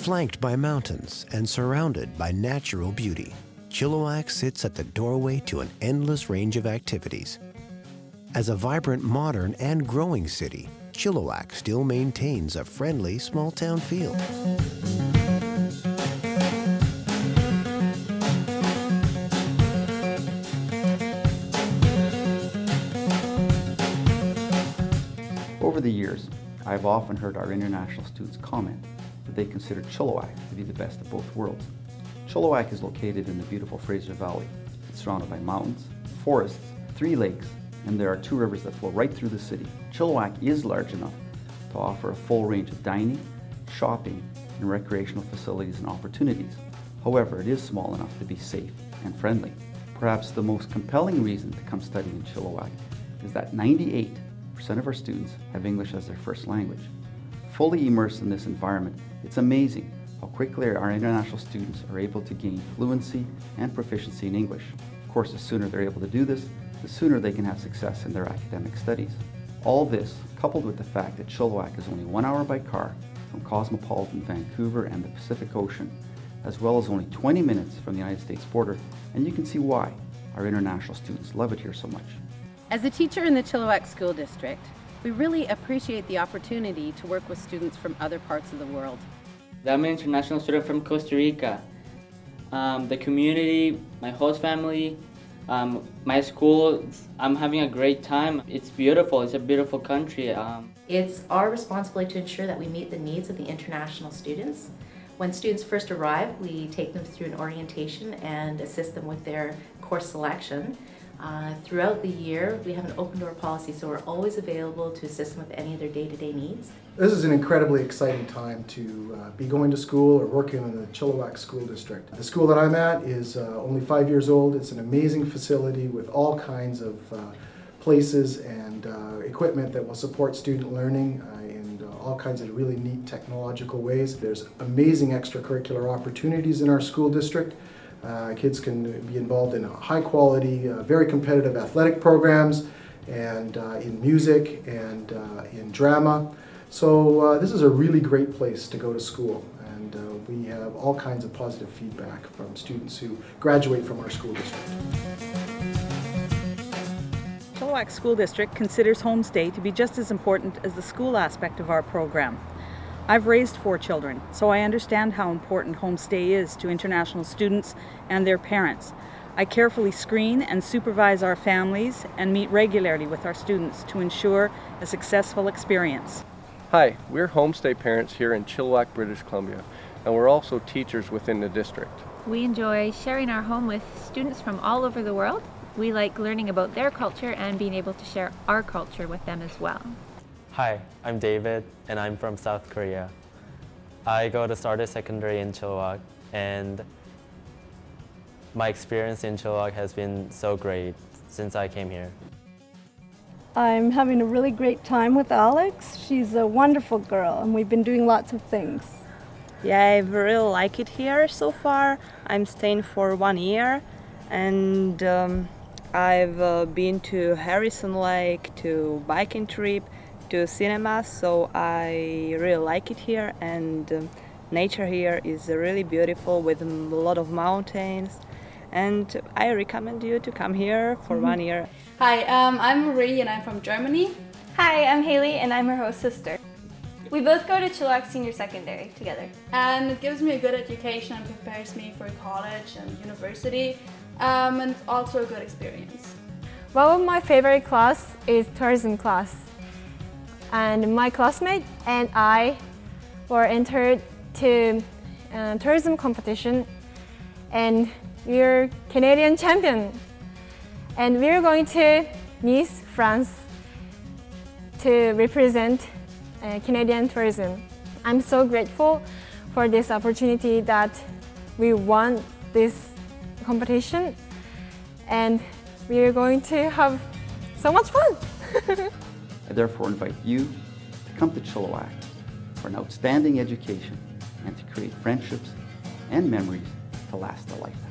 Flanked by mountains and surrounded by natural beauty, Chilliwack sits at the doorway to an endless range of activities. As a vibrant, modern, and growing city, Chilliwack still maintains a friendly small town feel. Over the years, I've often heard our international students comment that they consider Chilliwack to be the best of both worlds. Chilliwack is located in the beautiful Fraser Valley. It's surrounded by mountains, forests, three lakes, and there are two rivers that flow right through the city. Chilliwack is large enough to offer a full range of dining, shopping, and recreational facilities and opportunities. However, it is small enough to be safe and friendly. Perhaps the most compelling reason to come study in Chilliwack is that 98 percent of our students have English as their first language. Fully immersed in this environment, it's amazing how quickly our international students are able to gain fluency and proficiency in English. Of course, the sooner they're able to do this, the sooner they can have success in their academic studies. All this, coupled with the fact that Chilliwack is only one hour by car from cosmopolitan Vancouver and the Pacific Ocean, as well as only 20 minutes from the United States border, and you can see why our international students love it here so much. As a teacher in the Chilliwack School District, we really appreciate the opportunity to work with students from other parts of the world. I'm an international student from Costa Rica. Um, the community, my host family, um, my school, I'm having a great time. It's beautiful, it's a beautiful country. Um, it's our responsibility to ensure that we meet the needs of the international students. When students first arrive, we take them through an orientation and assist them with their course selection. Uh, throughout the year, we have an open door policy, so we're always available to assist them with any of their day-to-day needs. This is an incredibly exciting time to uh, be going to school or working in the Chilliwack School District. The school that I'm at is uh, only five years old. It's an amazing facility with all kinds of uh, places and uh, equipment that will support student learning in all kinds of really neat technological ways. There's amazing extracurricular opportunities in our school district. Uh, kids can be involved in high quality, uh, very competitive athletic programs and uh, in music and uh, in drama. So uh, this is a really great place to go to school and uh, we have all kinds of positive feedback from students who graduate from our school district. Chilliwack School District considers homestay to be just as important as the school aspect of our program. I've raised four children, so I understand how important homestay is to international students and their parents. I carefully screen and supervise our families and meet regularly with our students to ensure a successful experience. Hi, we're homestay parents here in Chilliwack, British Columbia, and we're also teachers within the district. We enjoy sharing our home with students from all over the world. We like learning about their culture and being able to share our culture with them as well. Hi, I'm David and I'm from South Korea. I go to Sardis Secondary in Chilliwack and my experience in Chilliwack has been so great since I came here. I'm having a really great time with Alex. She's a wonderful girl and we've been doing lots of things. Yeah, I really like it here so far. I'm staying for one year and um, I've uh, been to Harrison Lake, to biking trip, to cinema, so I really like it here and um, nature here is really beautiful with a lot of mountains and I recommend you to come here for mm -hmm. one year. Hi, um, I'm Marie and I'm from Germany. Hi, I'm Haley and I'm her host sister. We both go to Chilliwack Senior Secondary together. And it gives me a good education and prepares me for college and university um, and also a good experience. Well, my favorite class is tourism class and my classmate and I were entered to uh, tourism competition and we're Canadian champion and we're going to Nice, France to represent uh, Canadian tourism. I'm so grateful for this opportunity that we won this competition and we are going to have so much fun. I therefore invite you to come to Chilliwack for an outstanding education and to create friendships and memories to last a lifetime.